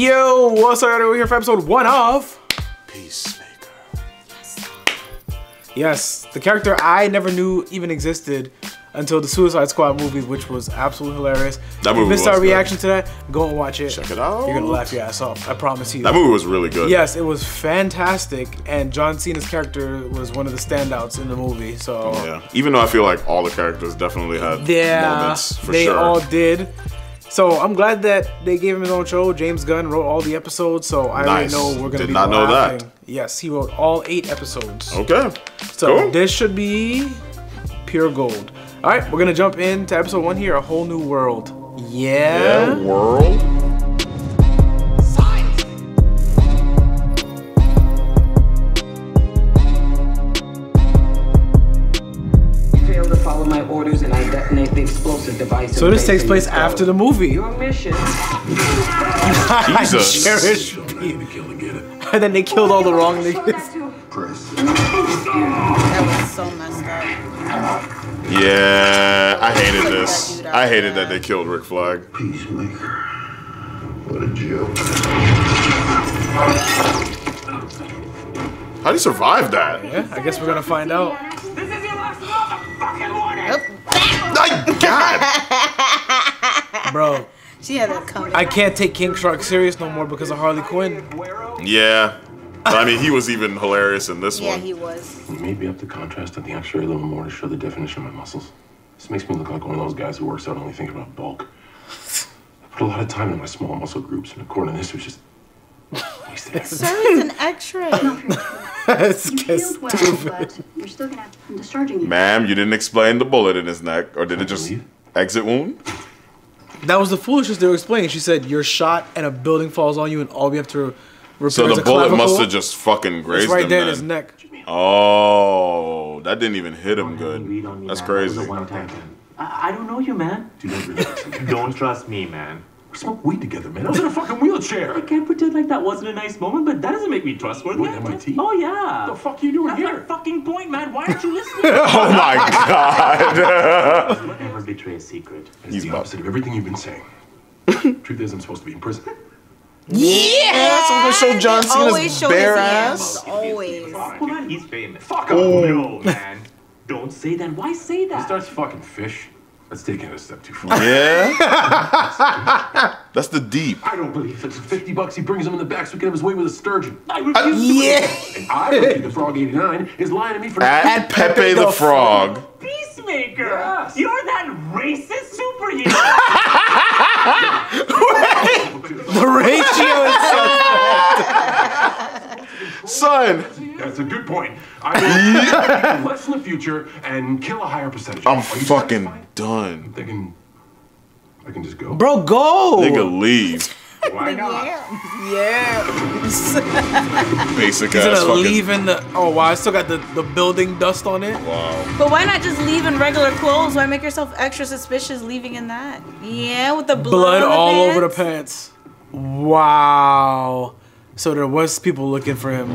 Yo, what's up? We're here for episode one of Peacemaker. Yes, the character I never knew even existed until the Suicide Squad movie, which was absolutely hilarious. That movie If you missed our good. reaction to that, go and watch it. Check it out. You're gonna laugh your ass off. I promise you. That movie was really good. Yes, it was fantastic, and John Cena's character was one of the standouts in the movie. So Yeah. Even though I feel like all the characters definitely had yeah, moments for they sure. all did. So I'm glad that they gave him his own show. James Gunn wrote all the episodes, so I Nice. already know we're gonna Did be not know that. Yes, he wrote all eight episodes. okay. So cool. this should be pure gold. All right, we're gonna jump into episode one here, a whole new whirled. yeah. Yeah. World. So this takes place after the movie. Your mission. Jesus. Cherish. And then they killed all the wrong niggas. That was so messed up. Yeah. I hated this. I hated that they killed Rick Flag. Peacemaker. What a joke. How'd you survive that? Yeah, I guess we're gonna find out. My God. Bro, She had that coming. I can't take King Shark serious no more because of Harley Quinn. Yeah. But I mean, he was even hilarious in this yeah, one. Yeah, he was. You made me up to contrast at the x-ray a little more to show the definition of my muscles. This makes me look like one of those guys who works out only thinking about bulk. I put a lot of time into my small muscle groups, and according to this, it was just wasted effort. Sir is an X-ray. It's You healed well, stupid. but you're still gonna. I'm discharging you. Ma'am, you didn't explain the bullet in his neck, or did it just believe. exit wound? That was the foolishness they were explaining. She said you're shot and a building falls on you, and all we have to repair So is the a bullet must have just fucking grazed It's right him. there in then. his neck. Oh, that didn't even hit him good. Read on me, That's man. That was crazy. a one-time thing. I, I don't know you, man. Dude, don't relax. You don't trust me, man. We smoked weed together, man. I was in a fucking wheelchair. I can't pretend like that wasn't a nice moment, but that doesn't make me trustworthy. What, MIT? Oh yeah. What the fuck you doing That's here? my fucking point, man. Why aren't you listening? Oh my god. Never betray a secret. It's He's the about- opposite of everything you've been saying. Truth is, I'm supposed to be in prison. yeah, so we're gonna show John Always Cena's show bare his ass. hands. Always. Well, man, he's famous. Fuck Oh. No, man. Don't say that. Why say that? He starts fucking fish. That's taking it a step too far. Yeah, that's the deep. I don't believe it. For 50 bucks, he brings him in the back so he can have his way with a sturgeon. I uh, refuse to Yeah. And I believe the Frog 89 is lying to me for At, Pepe, the, the Frog. Peacemaker. Yes. You're that racist superhero. The ratio is so Son, That's a good point. I will less in the future and kill a higher percentage. I'm Are you fucking satisfied? done. Thinking I can just go. Bro, go! Nigga, leave. Why not? Yeah. Basic He's ass gonna fucking. leave the. Oh wow, I still got the, the building dust on it. Wow. But why not just leave in regular clothes? Why make yourself extra suspicious leaving in that? Yeah, with the blood, Blood on the all over the pants. pants. Wow. So there was people looking for him.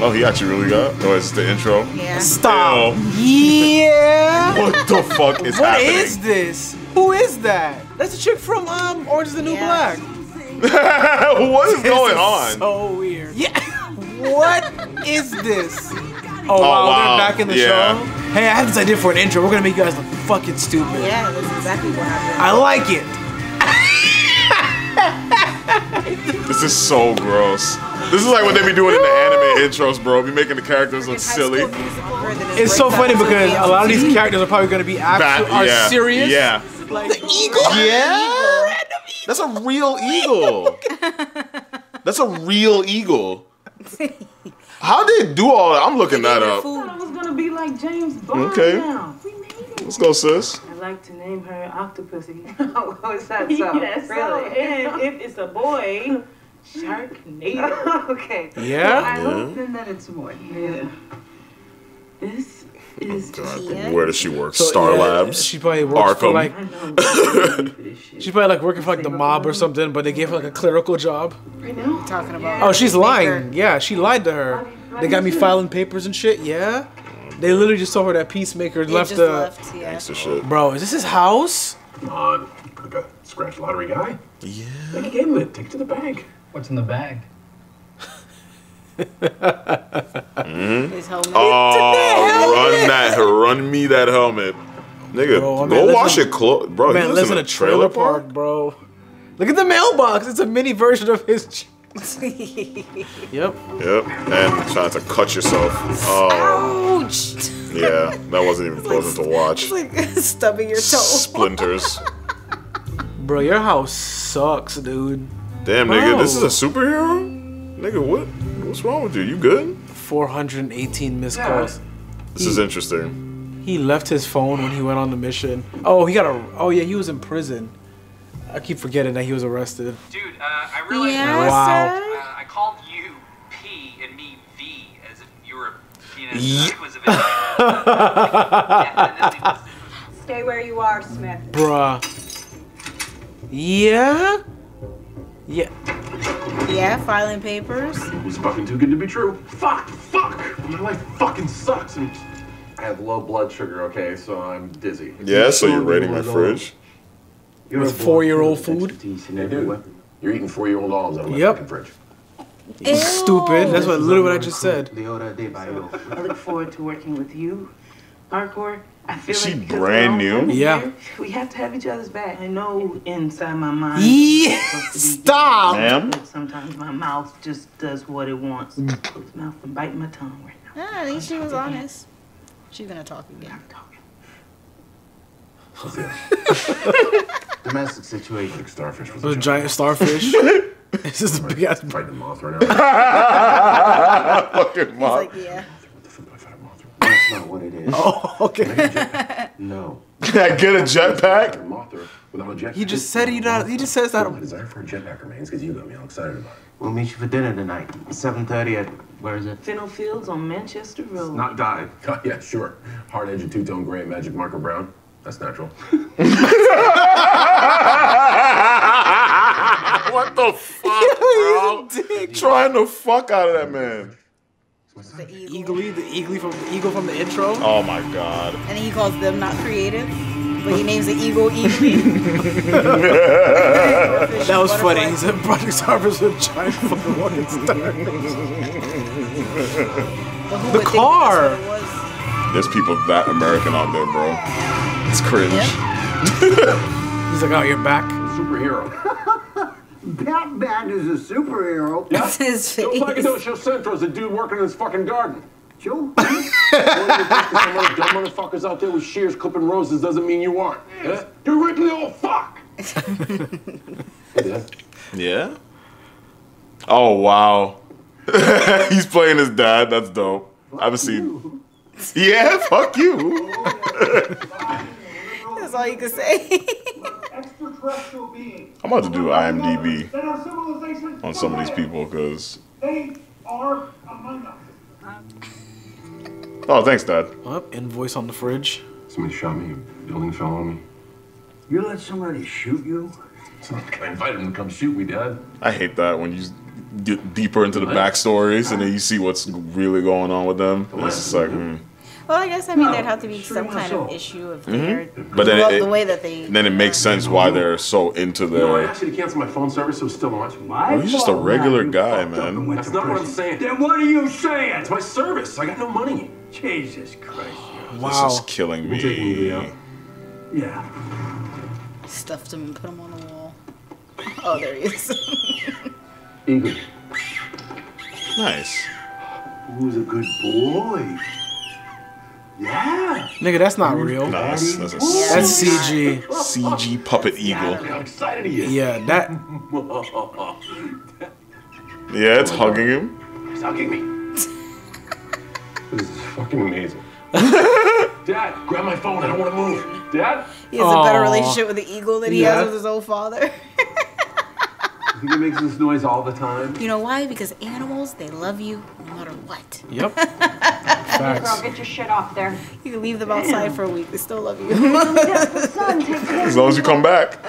Oh, he actually really got. Oh, it's the intro. Yeah. Stop. Ew. Yeah. What the fuck is What happening? is this? Who is that? That's a chick from um Orange is the New Yeah. Black. what is This going is on? So weird. Yeah. what is this? Oh, wow, wow. they're back in the Yeah. show. Hey, I have this idea for an intro. We're gonna make you guys look fucking stupid. Yeah, that's exactly what happened. I like it. This is so gross. This is like what they be doing in the anime intros, bro. Be making the characters look silly. It's so funny because a lot of these characters are probably gonna be actual, That- are serious. Yeah. Like the eagle. Yeah. That's a real eagle. That's a real eagle. How did they do all that? I'm looking that up. I was gonna be like James Bond Okay. now. We made it. Let's go, sis. I like to name her Octopussy. Oh, is that so? yes, really? and if it's a boy, Sharknado. okay. Yeah. I hope then that it's more. Yeah. This oh, is. Yeah. Where does she work? So, Star yeah, Labs. She probably works for like I know. this shit. she's probably like working for like the mob or something, but they gave her like a clerical job. I know. Talking about. Oh, she's lying. Yeah, she lied to her. They got me filing papers and shit. Yeah. They literally just told her that Peacemaker They left just the. left. Yeah. Gangsta shit. Bro, is this his house? Come on. Okay. scratch lottery guy. Yeah. Then he gave him it. Take it to the bank. What's in the bag? Mm-hmm. His helmet. Oh, run that, run me that helmet, nigga. Bro, go not wash listening- your clothes, bro. Man, you lives in a trailer park, bro. Look at the mailbox. It's a mini version of his. Ch- Yep. Yep, and trying to cut yourself. Oh, Ouch! yeah, that wasn't even pleasant to watch. It's like stubbing your toe. Splinters. Bro, your house sucks, dude. Damn, nigga, this is a superhero? Nigga, what? What's wrong with you? You good? 418 missed calls. This is interesting. He left his phone when he went on the mission. Oh, he got a. Oh yeah, he was in prison. I keep forgetting that he was arrested. Dude, uh, I realize Yeah, Wow. uh, I called you P and me V as if you were a penis Ye- acquisitive. Definitely was- Stay where you are, Smith. Bruh. Yeah? Yeah. Yeah, filing papers. It was fucking too good to be true. Fuck, fuck. My life fucking sucks. And I have low blood sugar, okay, so I'm dizzy. Yeah, so you're raiding my fridge? With four-year-old food? You're eating four-year-old olives out of my Yep. fucking fridge. Ew. Stupid. That's what literally what I just said. I look forward to working with you. Hardcore. I feel Is she like because brand new? Yeah. here, We have to have each other's back. I know inside my mind. Yeah, it's supposed to be stop. Ma'am? Sometimes my mouth just does what it wants. Close mouth and biting my tongue right now. Ah, at least she was honest. She's gonna talk again. I'm talking. Domestic situation. Like starfish was A giant starfish. this is a big ass. Fighting a moth right now. Fucking He's like, yeah. what the fuck I fight a moth? That's not what it is. Oh, okay. No. Can I get a A jetpack? moth or without a jetpack. He just said he not. He just says that. My desire for a jetpack remains because you got me all excited about it. We'll meet you for dinner tonight. 7.30 at, where is it? Fennel Fields on Manchester Road. Not dyed. Oh, yeah, sure. Hard edge two tone gray, magic marker brown. That's natural. What the fuck, bro? Trying to fuck out of that man. The eagle. Eagly, the eagle from the eagle from the intro. Oh my god. And he calls them not creative, but he names the eagle Eagly. That was funny. He said Project Starfish with a giant fucking walking star. the car. There's people that American out there, bro. It's cringe. He's like, oh, you're back. Superhero. Batman is a superhero. That's his face. Joe face. Flacco is a dude working in his fucking garden. Joe? One of the some other dumb motherfuckers out there with shears clipping roses doesn't mean you aren't. Yeah? You're ripping the old fuck. hey, Dad. Yeah? Oh, wow. He's playing his dad. That's dope. I haven't seen. Yeah, fuck you. That's all you can say. Extraterrestrial beings. I'm about to do IMDb That our civilization on some of these people because. They are among us. Oh, thanks, Dad. Up, invoice on the fridge. Somebody shot me. A building fell on me. You let somebody shoot you? It's not like I invited him to come shoot me, Dad. I hate that when you get deeper into the backstories and then you see what's really going on with them. It's just like, hmm. Well, I guess I mean there'd have to be some kind of issue if mm-hmm. they're But then well, it, the way that they. then it makes sense why mm-hmm. they're so into the. No, I asked you to cancel my phone service, so it's still on. My Well, he's just a regular guy, man. That's not what I'm saying. Then what are you saying? It's my service. I got no money. Jesus Christ. This Wow. is killing We'll me. out. Yeah. stuffed him and put him on the wall. Oh, there he is. Eagle. Nice. Who's a good boy? Yeah. Nigga, that's not real. No, that's, that's a That's CG. CG puppet eagle. Look how excited he is. Yeah, that. Yeah, it's hugging him. He's hugging me. This is fucking amazing. Dad, grab my phone. I don't want to move. Dad? He has a better relationship with the eagle than he Yeah. has with his own father. You think he makes this noise all the time? You know why? Because animals, they love you no matter what. Yep. Girl, get your shit off there. You can leave them outside for a week, they still love you. Son, take care As long as you come back.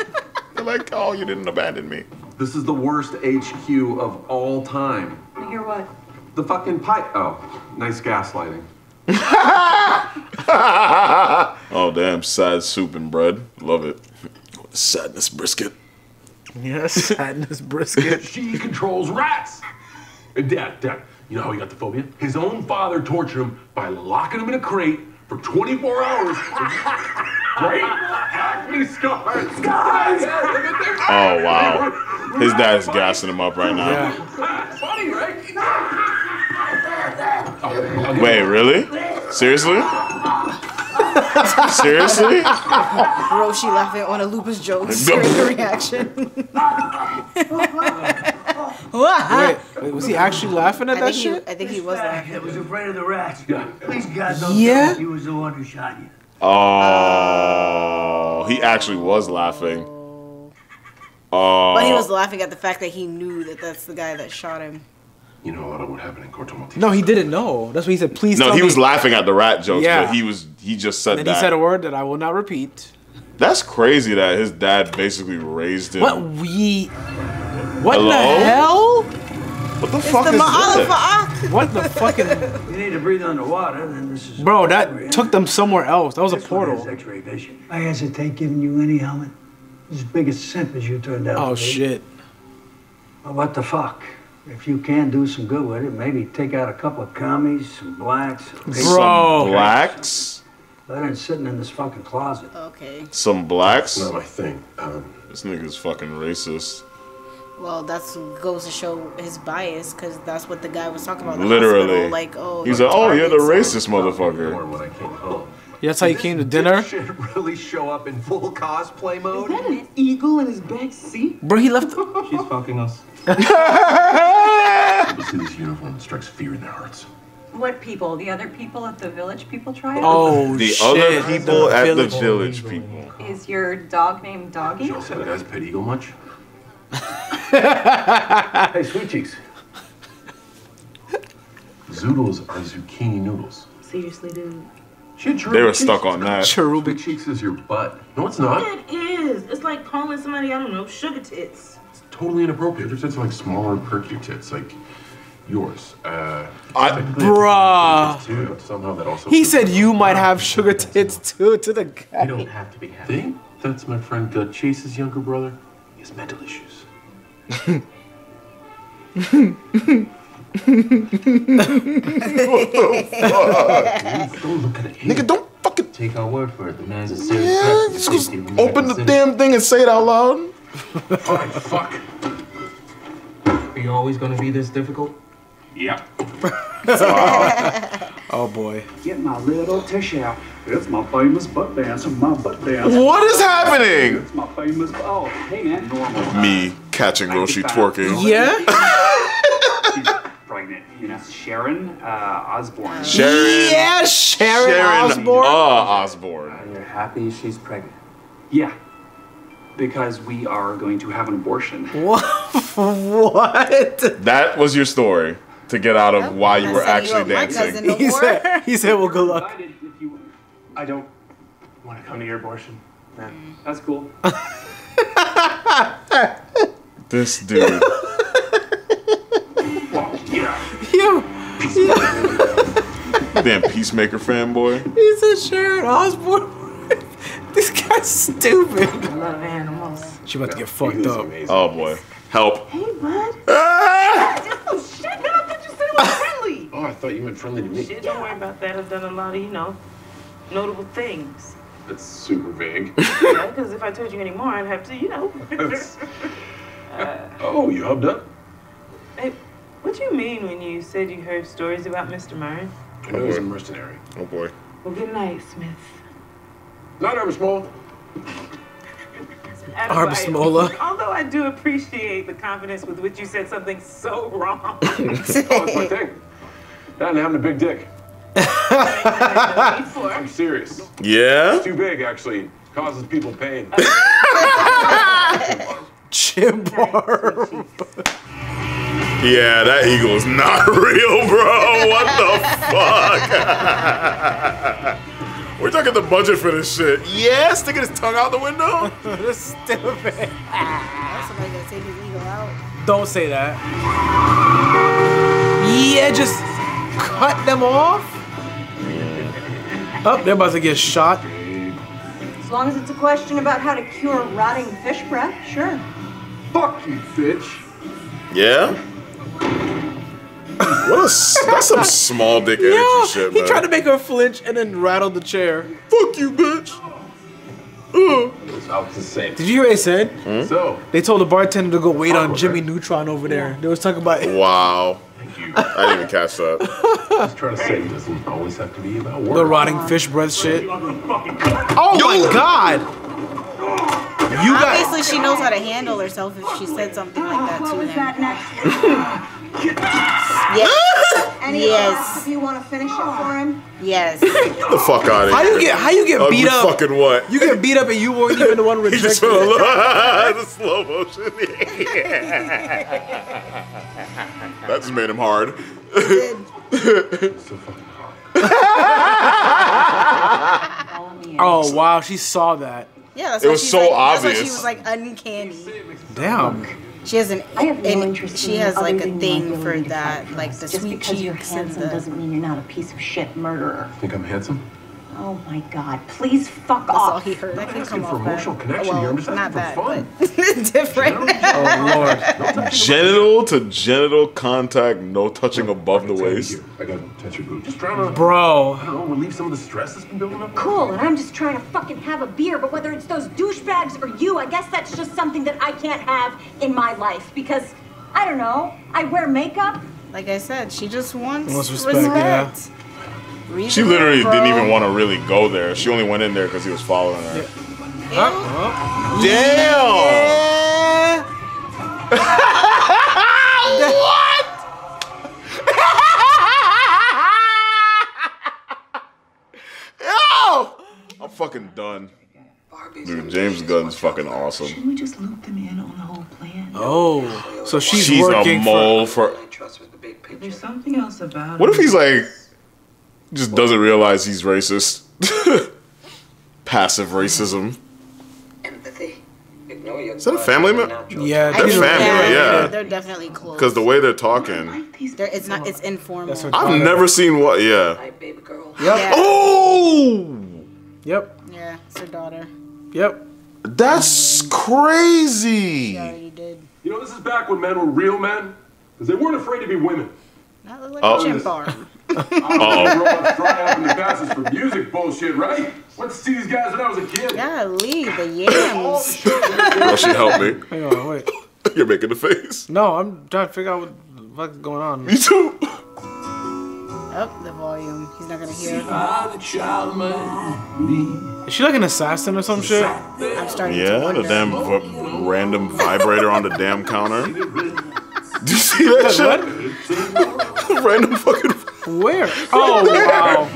They're like, oh, you didn't abandon me. This is the worst HQ of all time. You hear what? The fucking pipe. Oh, nice gaslighting. Oh, damn. Sad soup and bread. Love it. Sadness brisket. Yes, sadness brisket. she controls rats. Uh, Dad, Dad, you know how he got the phobia? His own father tortured him by locking him in a crate for 24 hours. Great acne scars. Scars. Oh wow. His dad's gassing him up right now. Funny, right? Wait, really? Seriously? Seriously? Roshi laughing on a lupus joke. jokes. Go. Great reaction. Wait, wait, was he actually laughing at I that think, he, shit? I think he was I laughing. was afraid of the rats. Please God, don't Yeah? tell he was the one who shot you. Oh, he actually was laughing. Oh, But he was laughing at the fact that he knew that that's the guy that shot him. You know a lot of what happened in Corto Maltese. No, he didn't know. That's what he said. Please no, tell he me. was laughing at the rat jokes, Yeah. but he was he just said And that. he said a word that I will not repeat. That's crazy that his dad basically raised him. What we? What Hello? the hell? What the It's fuck the is Ma'ala that? What the fucking? You need to breathe underwater, then this is. Bro, that took them somewhere else. That was a This one has portal. X-ray vision. I hesitate giving you any helmet. As big a simp as you turned out Oh to be. shit. Well, what the fuck? If you can do some good with it, maybe take out a couple of commies, some blacks. Bro. Some blacks. Better than sitting in this fucking closet. Okay. Some blacks. Not my thing. Um, This nigga's fucking racist. Well, that's goes to show his bias because that's what the guy was talking about. Literally. hospital, Like, oh, He's you're like, oh, you're the racist motherfucker. more when I came home. Yeah, that's how you came to dinner, Should really show up in full cosplay mode. Is that an eagle in his back seat? bro. He left. She's fucking us. People see this uniform, it strikes fear in their hearts. What people? The other people at the village people try trial? Oh The shit. other people The at village. the village people. Is your dog named Doggy? Y'all see the pet eagle much? Hey, sweet cheeks. Zoodles are zucchini noodles. Seriously, dude. Shit, They were stuck on that. Sweet cheeks is your butt. No, it's not. It is. It's like calling somebody, I don't know, sugar tits. It's totally inappropriate. Your tits are like smaller, perkier tits, like yours. Uh, I- technically, Bruh. too, but somehow that also. He said you might have sugar tits too. To the guy. You don't have to be happy. Think that's my friend uh, Chase's younger brother. He has mental issues. Nigga, don't fucking Take our word for it. The man's a serious yeah, threat to just go safety of American open the damn thing and say it out loud. Fine, fuck. Are you always gonna be this difficult? Yeah. Oh boy. Get my little tissue out. It's my famous butt dance. My butt dance. What is happening? It's my famous. Oh, hey man. Normal. Me catching Roshi twerking. Yeah. pregnant. You know, Sharon uh, Osbourne. Sharon. Yeah, Sharon, Sharon Osbourne. Uh, Osbourne. You're happy she's pregnant. Yeah. Because we are going to have an abortion. What? what? That was your story to get out of why you were said you actually love my cousin dancing. He said. He said, "Well, good luck." You- I don't want to come to your abortion. Mm. That's cool. This dude. You. Damn peacemaker fanboy. He said Sharon Osbourne. this guy's stupid. I love animals. She about to get fucked up. Oh boy. Help. Hey, bud. Ah! Oh, shit, man. I thought you said it was friendly. Oh, I thought you meant friendly to me. Shit, don't worry about that. I've done a lot of, you know, notable things. That's super vague. Yeah, because if I told you any more, I'd have to, you know. Uh, oh, you hubbed up? Hey, what do you mean when you said you heard stories about Mr. Murray? I know he's a mercenary. Oh boy. Well, good night, Smith. Not ever small. Arbus Mola. Although I do appreciate the confidence with which you said something so wrong. Oh, it's my thing. That and having a big dick. I'm serious. Yeah? It's too big, actually. Causes people pain. Chim barb. Yeah, that eagle is not real, bro. What the fuck? We're talking the budget for this shit. Yeah, sticking his tongue out the window. That's stupid. Somebody gonna take his eagle out. Don't say that. Yeah, just cut them off. Oh, they're about to get shot. As long as it's a question about how to cure rotting fish breath, sure. Fuck you, bitch. Yeah. What a, that's some small dick energy Yo, shit, he man. tried to make her flinch and then rattled the chair. Fuck you, bitch. Uh. I was the same. Did you hear what they said? Hmm? So, They told the bartender to go wait on Jimmy Neutron over there. They was talking about Wow. I didn't even catch that. just trying to say it doesn't always have to be about work. the rotting fish breath shit. Fucking Oh my god! You got Obviously, she knows how to handle herself if she said something like that to was him. Yes. Any Yes. of you want to finish it for him? Yes. Get the fuck out of here. how you get how you get Ugly beat up? fucking what? You get beat up and you weren't even the one He just rejected. went a the slow motion. that just made him hard. So fucking hard. Oh wow, she saw that. Yeah, that's It was she's so like, That's why she obvious. was like uncanny. Damn. She has an, I have no and interest she in has like a thing for that, like the drugs. Just sweet because you're handsome the. doesn't mean you're not a piece of shit murderer. Think I'm handsome? Oh my god, please fuck That's all off. he heard. That can asking come for off bad. emotional connection well, here, I'm just not asking bad, for but different. Oh lord. Genital to genital contact, no touching above the waist. I gotta touch your boob. Just trying to, bro. I Bro. don't know, relieve some of the stress that's been building up. Cool, and I'm just trying to fucking have a beer, but whether it's those douchebags or you, I guess that's just something that I can't have in my life because I don't know. I wear makeup. Like I said, she just wants, Wants respect, yeah. Reason She literally bro. didn't even want to really go there. She only went in there because he was following her. Oh, Damn! Yo! I'm fucking done. Dude, James Gunn's fucking awesome. Shouldn't we just loop them in on the whole plan? Oh, so she's, She's a working mole for. There's something else about What if he's like, just doesn't realize he's racist? Passive racism. Empathy. Is that a family member? Yeah, They're family, they're- yeah. They're definitely close. Because the way they're talking, They're- it's not. It's informal. That's I've never seen what. Yeah. Hi, baby girl. Yep. Yeah. Oh, Yep. Yeah, it's her daughter. Yep. that's crazy. She already did. You know, this is back when men were real men, because they weren't afraid to be women. That look like Oh. a chimp arm. Uh-oh. Robots dry out in the passes for music bullshit, right? Went to see these guys when I was a kid. Yeah, leave the yams. Well, oh, she helped me. Hang on, wait. You're making the face. No, I'm trying to figure out what the fuck is going on. Me too. Up the volume. He's not gonna hear. Is she like an assassin or some shit? I'm starting to Yeah, the damn v- random vibrator on the damn counter. Do you see that shit? random fucking. Where? Oh wow.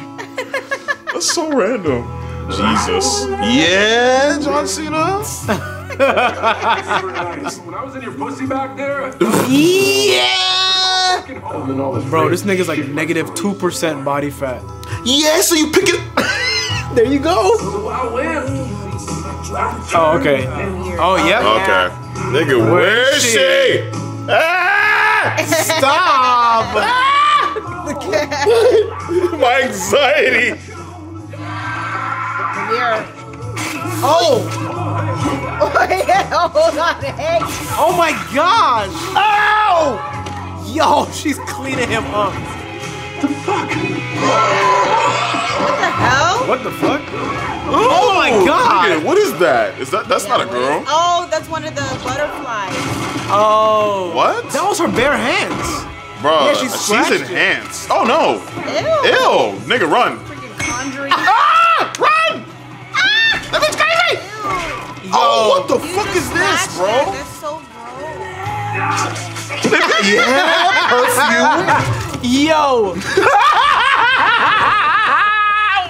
That's so random. Jesus. Yeah, John Cena. when I was in your pussy back there, Yeah. and all this Bro, this nigga's like negative two percent body fat. Yeah. So you pick it. There you go. Oh okay. Oh yeah. Okay. Nigga, where is she? Ah! Stop. My anxiety. Come here. Oh. Hold on, hey. Oh my gosh. Ow. Yo, she's cleaning him up. What the hell? What the fuck? Oh my god. Nigga, what is that? Is that that's not a girl? Oh, that's one of the butterflies. Oh. What? That was her bare hands. Bro, Yeah, she she's scratched it. enhanced. Oh no. Ew. Ew. Nigga, run. Freaking conjuring. Ah! Run! Ah! That bitch crazy! Oh, what the You fuck is this, bro? her. That's so gross. yeah, perfume. Yo.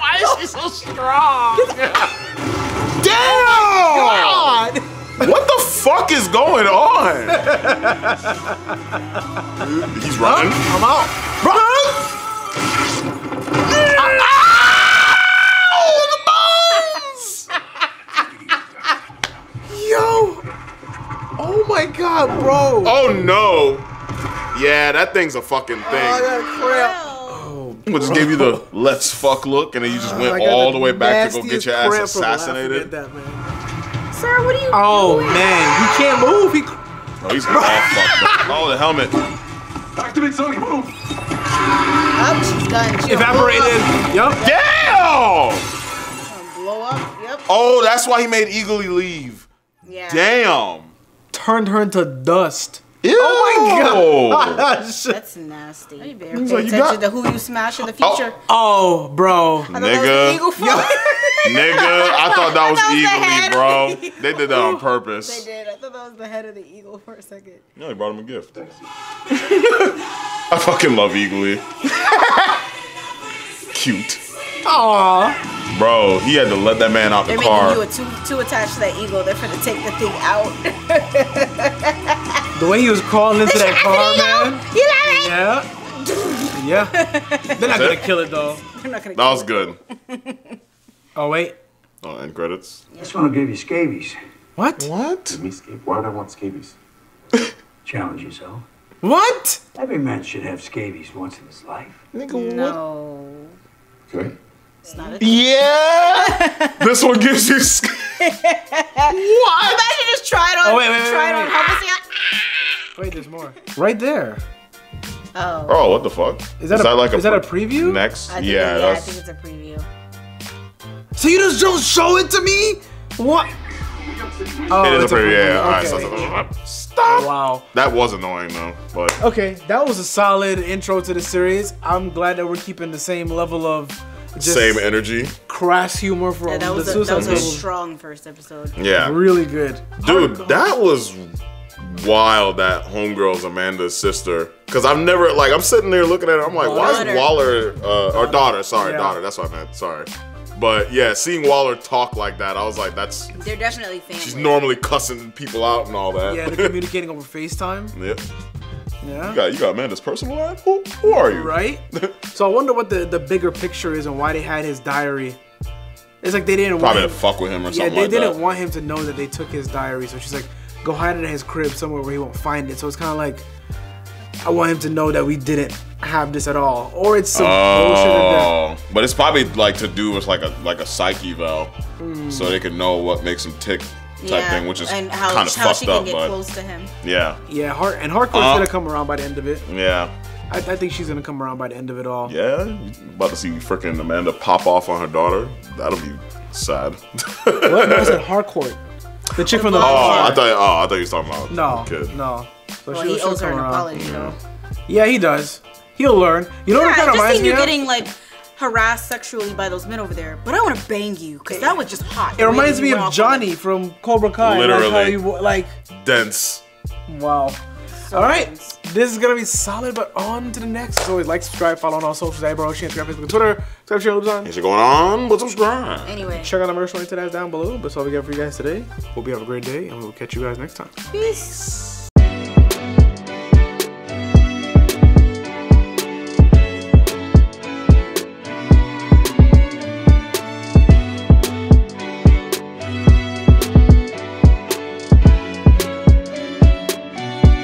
Why is she so strong? Damn! God. What the fuck is going on? He's running. I'm out. Run! Yo. Oh my god, bro. Oh no! Yeah, that thing's a fucking oh, I thing. got a cramp. Oh. Just gave you the let's fuck look, and then you just oh, I went all the the way back to go get your ass cramp from laughing assassinated. At that, man. Sir, what are you Oh doing? man, he can't move. He Oh, he's all fucked up. Oh, the helmet. Activate Sonic Boom! Up, she's done. She'll evaporated. Yup. Damn! Blow up. Yep. Oh, that's why he made Eagly leave. Yeah. Damn. Turned her into dust. Ew. Oh my gosh. That's nasty. You better pay like, you attention got- to who you smash in the oh. future. Oh, bro. I thought that was Nigga. eagle. Nigga, I thought that was I that was the bro. They did that on purpose. They did. I thought that was the head of the eagle for a second. Yeah, they brought him a gift. I fucking love Eagly. Cute. Aw. Bro, he had to let that man out the They're car. making you a too too attached to that eagle. They're gonna take the thing out. The way he was crawling into that car, man. you love Yeah. Yeah. They're not gonna kill it though. They're not gonna. That was good. Oh wait. Oh, end credits. This one will give you scabies. What? What? Give me scabies. Why would I want scabies? Challenge yourself. What? Every man should have scabies once in his life. Nigga, No. Okay. It's not a Yeah. this one gives you. sc- What? Imagine just try it on. Oh, wait, wait, wait, try it wait, on wait. Hummus. Wait, there's more. Right there. Oh. Oh, what the fuck? Is that, a, like is that a preview? next? I think yeah, it, yeah, I think it's a preview. So you just don't show it to me? What? Oh, it is oh, it's a preview. Yeah. Okay. Stop, stop, stop. Wow. That was annoying though, but Okay, that was a solid intro to the series. I'm glad that we're keeping the same level of just same energy. crass humor from Yeah, that was the a, that Suicide was a strong first episode. Yeah. Really good. Dude, that was wild that Homegirl's Amanda's sister. Cause I've never like I'm sitting there looking at her, I'm like, why is Waller uh or daughter, sorry, Yeah. daughter, that's what I meant. Sorry. But yeah, seeing Waller talk like that, I was like, that's They're definitely family. she's normally cussing people out and all that. Yeah, they're communicating over FaceTime. Yep. Yeah. You got you got Amanda's personal life? Who, who are you? Right? so I wonder what the, the bigger picture is and why they had his diary. It's like they didn't Probably to want him, fuck with him or Yeah, something they like didn't that. want him to know that they took his diary. So she's like, go hide it at his crib somewhere where he won't find it. So it's kind of like, I want him to know that we didn't have this at all. Or it's some bullshit Oh, but it's probably like to do with like a like a psych eval, Mm. so they can know what makes him tick, type thing, which is kind of fucked she can up. get But close to him. yeah, Yeah, Hard and Hardcore's Uh, gonna come around by the end of it. yeah, I, I think she's gonna come around by the end of it all. yeah. About to see freaking Amanda pop off on her daughter? That'll be sad. What? No, I said Hardcore. The chick from the Oh, I thought. Oh, I thought you was talking about No, the kid. no. So Well, she'll- he she'll owes her an around. apology, though. Yeah, he does. He'll learn. You know what Yeah, it kind I of just reminds me you of? getting like harassed sexually by those men over there, but I want to bang you because that was just hot. It reminds me of off on Johnny from Cobra Kai. That's how Literally. he like, Dense. wow. All right, this is gonna be solid, but on to the next. As always, like, subscribe, follow on all socials, hey bro, Instagram, Facebook, and Twitter. Subscribe channel on. Is it going on? But subscribe. Anyway, Check out the merch link to that down below. That's all we got for you guys today. Hope you have a great day, and we'll catch you guys next time. peace.